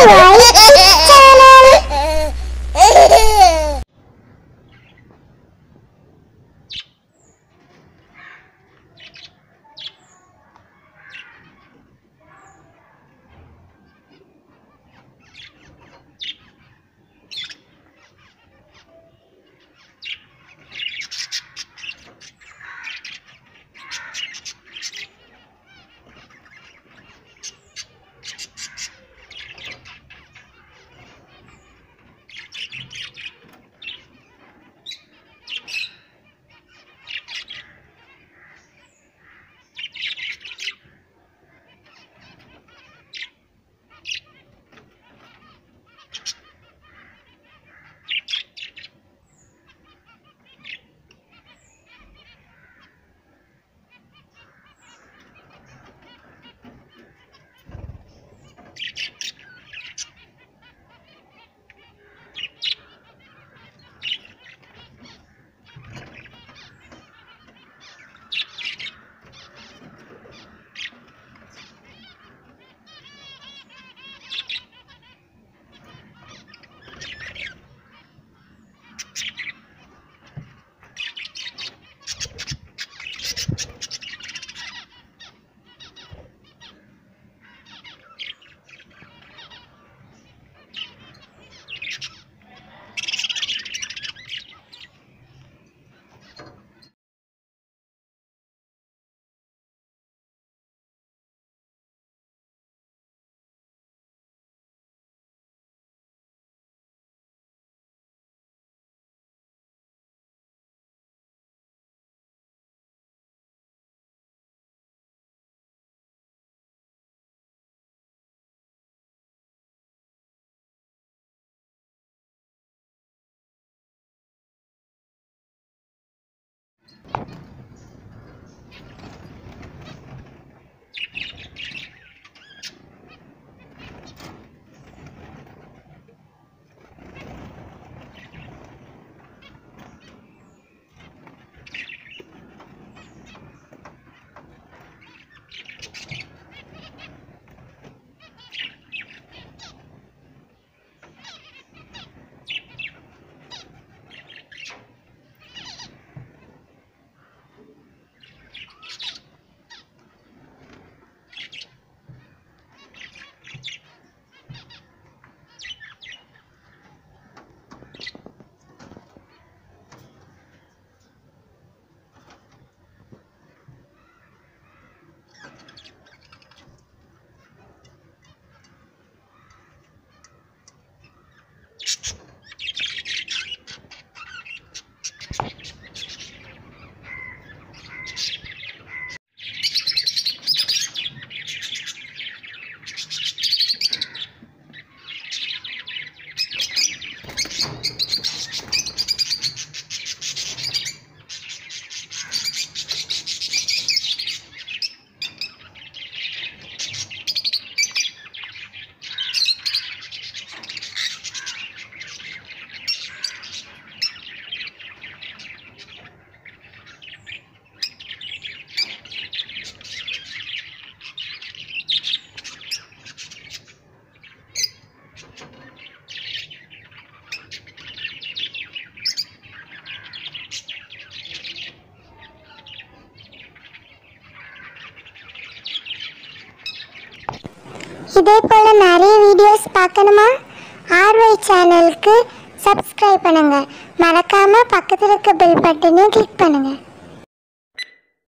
Caralho! இதே போல் நிறைய videos பார்க்கணுமா? ஆர்வை சேனலுக்கு சப்ஸ்கிரைப் பண்ணுங்கள் மறக்காமல் பக்கத்தில் இருக்க பெல் பட்டனையும் கிளிக் பண்ணுங்கள்